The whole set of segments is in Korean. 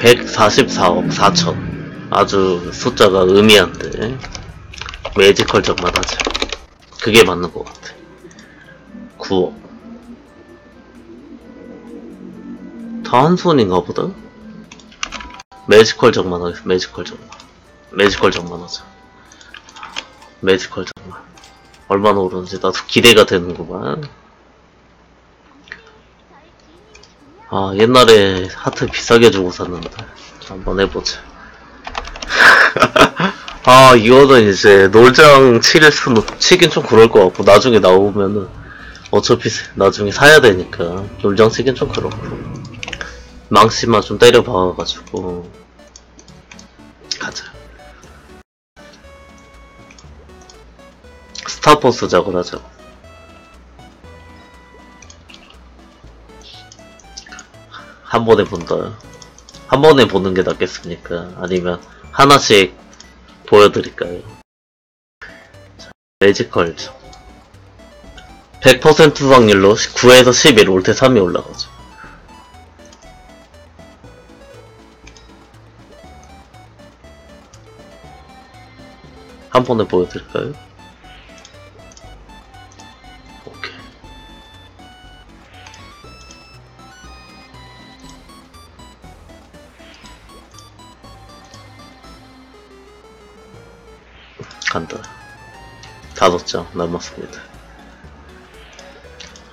144억 4천. 아주 숫자가 의미한데 매지컬 적만 하자. 그게 맞는 것 같아. 9억. 다한 손인가 보다? 매지컬 적만 하겠습니다 매지컬 적만 매지컬 적만 하자. 매지컬 적만 얼마나 오르는지 나도 기대가 되는구만 아 옛날에 하트 비싸게 주고 샀는데. 한번 해보자. 아 이거는 이제 놀장 칠 수는 치긴 좀 그럴 것 같고 나중에 나오면은 어차피 나중에 사야 되니까 놀장 치긴 좀 그렇고. 망치만 좀 때려 박아가지고 가자. 스타포스 작을 하자 한 번에 본다. 한 번에 보는 게 낫겠습니까? 아니면 하나씩 보여드릴까요? 자, 매지컬 100% 확률로 9에서 11올때 3이 올라가죠. 한 번에 보여드릴까요? 간다. 다섯 장 남았습니다.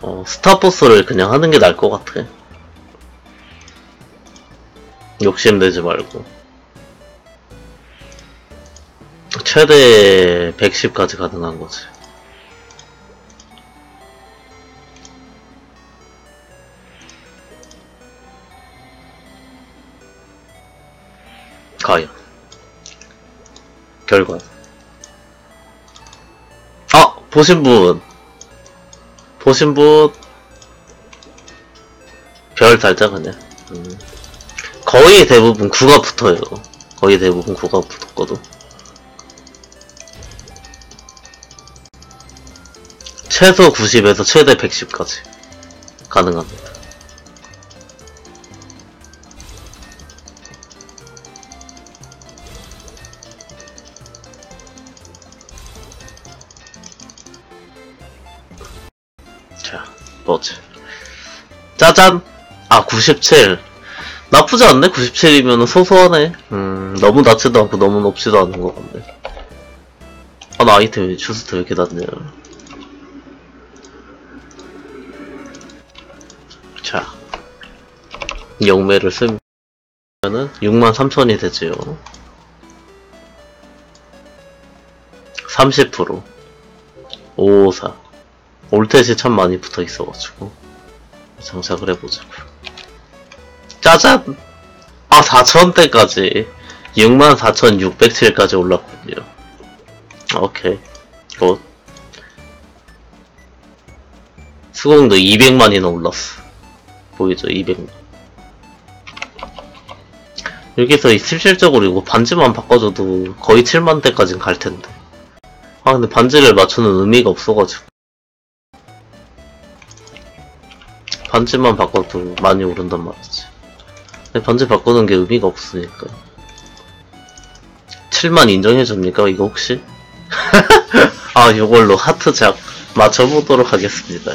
어, 스타포스를 그냥 하는 게 나을 것 같아. 욕심내지 말고. 최대 110까지 가능한 거지. 과연. 결과. 아! 보신 분! 보신 분! 별 달자, 그냥. 음. 거의 대부분 9가 붙어요. 거의 대부분 9가 붙었거든. 최소 90에서 최대 110까지 가능합니다. 자, 뭐지? 짜잔! 아, 97. 나쁘지 않네? 97이면 소소하네. 음, 너무 낮지도 않고 너무 높지도 않은 것 같네. 아, 나 아이템 주스트 왜 이렇게 낮냐. 자, 영매를 쓰면은 63,000이 되지요. 30% 554 올댓이 참 많이 붙어 있어가지고 장착을 해보자고. 짜잔! 아 4,000대까지 64,607까지 올랐군요. 오케이 굿. 수공도 200만이나 올랐어. 보이죠? 200만. 여기서 이 실질적으로 이거 반지만 바꿔줘도 거의 7만 대까지는 갈 텐데. 아 근데 반지를 맞추는 의미가 없어가지고. 반지만 바꿔도 많이 오른단 말이지. 근데 반지 바꾸는 게 의미가 없으니까. 7만 인정해줍니까? 이거 혹시? 아, 이걸로 하트작 맞춰보도록 하겠습니다.